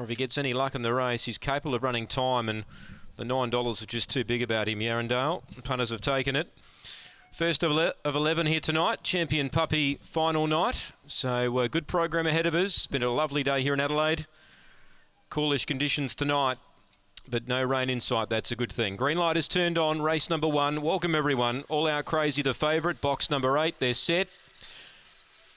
or if he gets any luck in the race, he's capable of running time, and the $9 is just too big about him, Yarrandale. Punters have taken it. First of, of 11 here tonight, Champion Puppy final night. So, uh, good program ahead of us. It's been a lovely day here in Adelaide. Coolish conditions tonight, but no rain in sight. That's a good thing. Green light is turned on. Race number one. Welcome, everyone. All Out Crazy, the favourite. Box number eight. They're set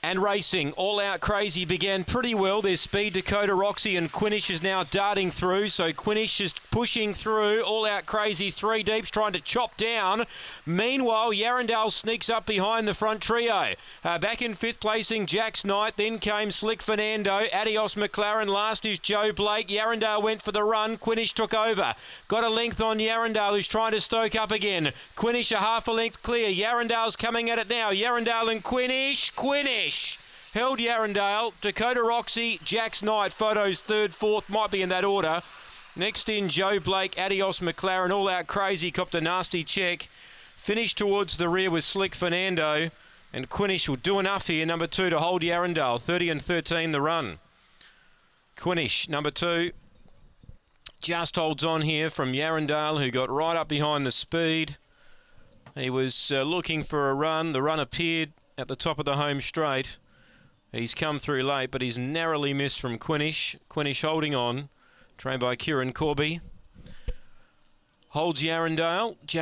and racing. All Out Crazy began pretty well. There's Speed, Dakota Roxy, and Quinish is now darting through. So Quinish is pushing through. All Out Crazy, three deeps, trying to chop down. Meanwhile, Yarrandale sneaks up behind the front trio. Uh, back in fifth placing, Jack's Knight. Then came Slick Fernando. Adios McLaren. Last is Joe Blake. Yarrandale went for the run. Quinish took over. Got a length on Yarrandale, who's trying to stoke up again. Quinish a half a length clear. Yarrandale's coming at it now. Yarrandale and Quinish. Quinish held Yarrandale, Dakota Roxy, Jack's Knight, photos third, fourth, might be in that order. Next in Joe Blake, Adios McLaren, all out crazy, copped a nasty check. Finished towards the rear with Slick Fernando. And Quinish will do enough here, number two, to hold Yarrandale. 30 and 13 the run. Quinish, number two, just holds on here from Yarrandale, who got right up behind the speed. He was uh, looking for a run. The run appeared at the top of the home straight. He's come through late, but he's narrowly missed from Quinish. Quinish holding on, trained by Kieran Corby. Holds Yarrandale. Jack